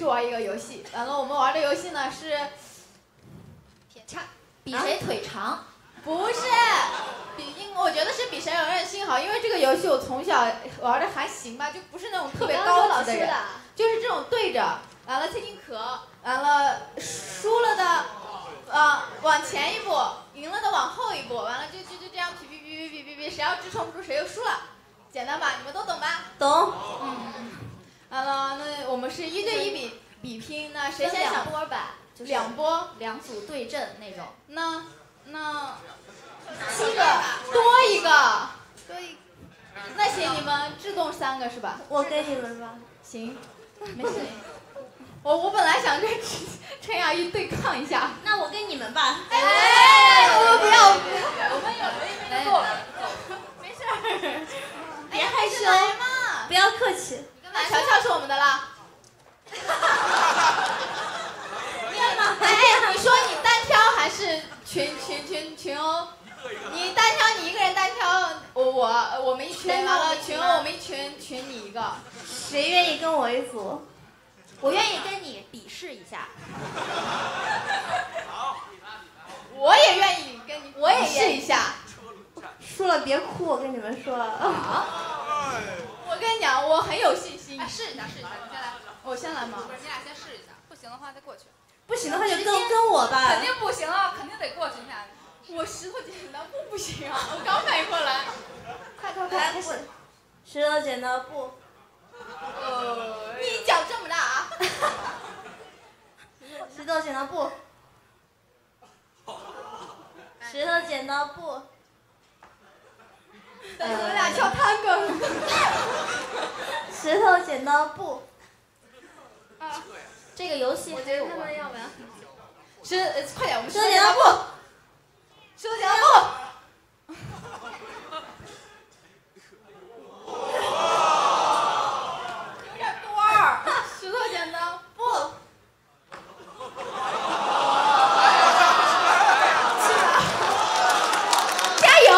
去玩一个游戏。完了，我们玩的游戏呢是铁叉，比谁腿长。不是，比应我觉得是比谁有韧性好，因为这个游戏我从小玩的还行吧，就不是那种特别高级的人，就是这种对着，完了贴近壳，完了输了的，呃往前一步，赢了的往后一步，完了就就就这样比比比比比比比，谁要支撑不住谁就输了，简单吧？你们都懂吧？懂。嗯。完了，那我们是一对一比比拼，那谁先想波吧？两波，两组对阵那种。那。那七个多一个，多一，那行你们自动三个是吧？我给你们吧。行，没事。我我本来想跟陈雅玉对抗一下。那我跟你们吧。哎，我们不要。我们有没做？没事。别害羞嘛，不要客气。那乔乔是我们的了。哎，你说你单挑还是？群群群群殴，你单挑你一个人单挑我我我们一群完了群殴我们一群群你一个，谁愿意跟我一组？我愿意跟你比试一下。我也愿意跟你，我也试一下。输了别哭，我跟你们说。我跟你讲，我很有信心。试一下，试一下，你先来。我先来吗？不是，你俩先试一下，不行的话再过去。不行的话就跟跟我吧。肯定不行啊，肯定得过去你俩。我石头剪刀布不行啊，我刚反应过来。快快快，开始。石头剪刀布。你脚这么大啊！石头剪刀布。石头剪刀布。等你们俩跳探戈。石头剪刀布。啊。这个游戏，我觉得他们要不要？是，快点，我们说剪刀布，说剪刀布。有点多儿，石头剪刀布。加油，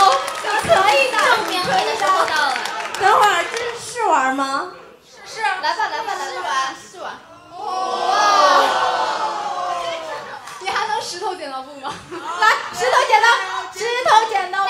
你可以的，正面回的时候到了。等会儿，这是试玩吗？是，来吧，来吧，来吧，试玩。哇！你还能石头剪刀布吗？来，石头剪刀，石头剪刀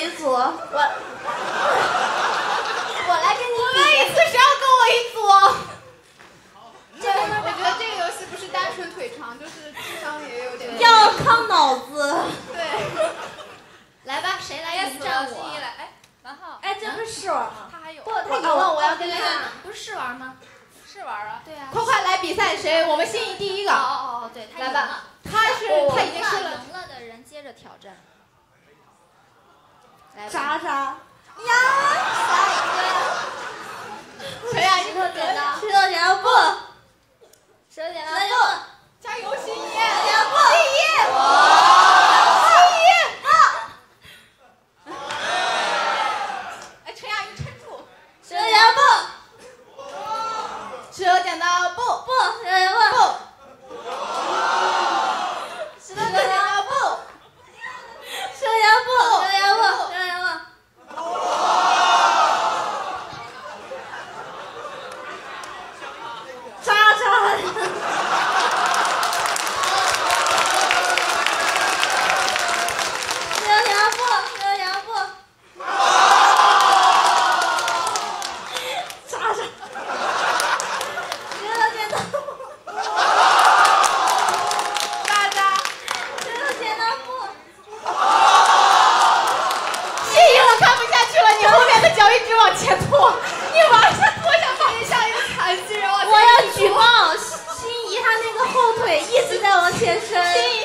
一组，我我来跟你。我问一次，谁要跟我一组？这 我觉得这个游戏不是单纯腿长，就是智商也有点。要靠脑子。对。来吧，谁来？先站我。哎，蓝浩。哎，这不是试玩吗？他还有。不，他赢了，我要跟他。不是试玩吗？试玩啊。对啊。快快来比赛，谁？我们心仪第一个。哦哦哦，对，来吧。他是他已经是赢了的人，接着挑战。渣渣，呀！往前拖你往前拖一下旁像一个残疾人我要举报心仪她那个后腿一直在往前伸。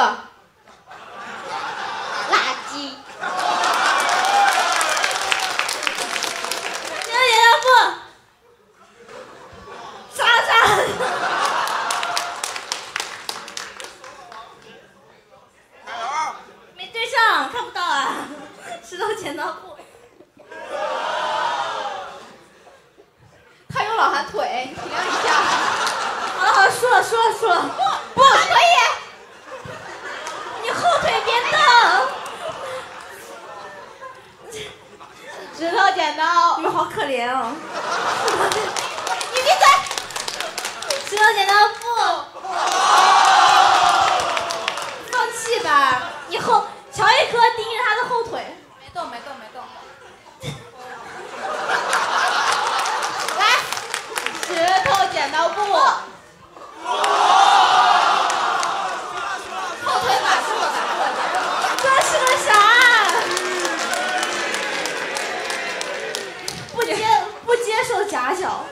个，垃圾。石头剪刀布，渣渣。没对上，看不到啊！石头剪刀布。他有老韩腿，你体谅一下。好了好了，输了输了输了。不，可以。你后腿别动。剪刀，你们好可怜哦。你闭嘴。石头剪刀布。放弃吧，以后乔一科盯着他的后腿。没动没动没动。来，石头剪刀布。后腿马术了，这是个啥？不接不接受假脚。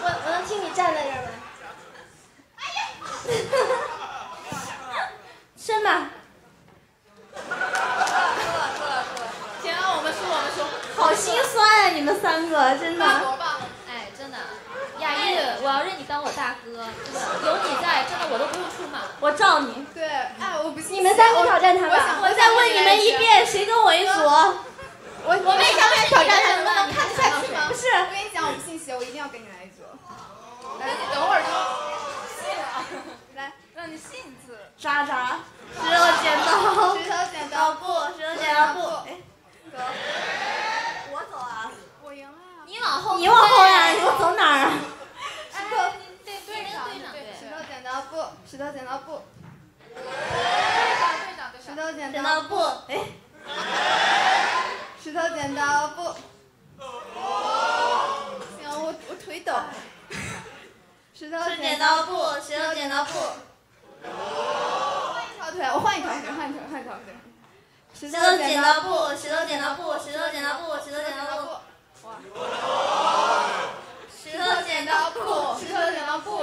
我我能听你站在这儿吗？伸吧。行，我们输，我们输。好心酸啊，你们三个真的。哎，真的，雅一，我要认你当我大哥，真的，有你在，真的我都不用出马。我罩你。对，哎，我不信。你们三个挑战他吧。我再问你们一遍，谁跟我一组？我我们也想挑战他，能不能看得下去吗？不是，我跟你讲，我不信邪，我一定要跟你来一组。来，你等会儿就信了。来，让你信一次。渣渣，石头剪刀，石头剪刀布，刀布，石头剪刀布。哎，走。我走啊。我赢了呀。你往后，你往后呀，你我走哪儿啊？石头，对对上对上对。石头剪刀布，石头剪刀布。石头剪剪刀布，哎，石头剪刀布。行，我我腿抖。石头剪刀布，石头剪刀布。换一条腿，我换一条腿，换一条，换一条腿。石石头剪刀布，石头剪刀布，石头剪刀布，石头剪刀布。石头剪刀布，石头剪刀布。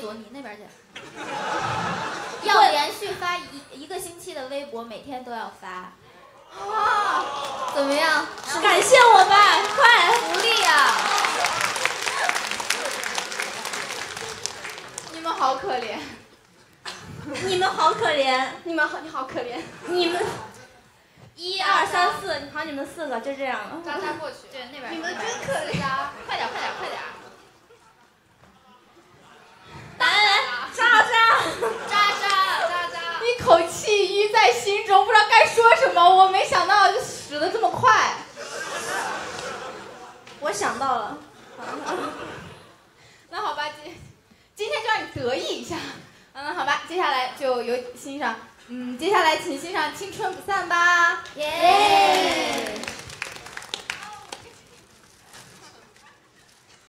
输了的这一组，你那边去。要连续发一一个星期的微博，每天都要发。哇，怎么样？感谢我吧，快！福利啊！你们好可怜。你们好可怜，你们好，你好可怜。你们一二三四，好，你们四个就这样了。渣渣过去。对，那边。你们真可怜。快点，快点，快点！来来来，渣渣，渣渣，渣渣。一口气淤在心中，不知道该说什么。我没想到就死的这么快。我想到了。那好吧，今今天就让你得意一下。嗯，好吧，接下来就有欣赏，嗯，接下来请欣赏《青春不散》吧。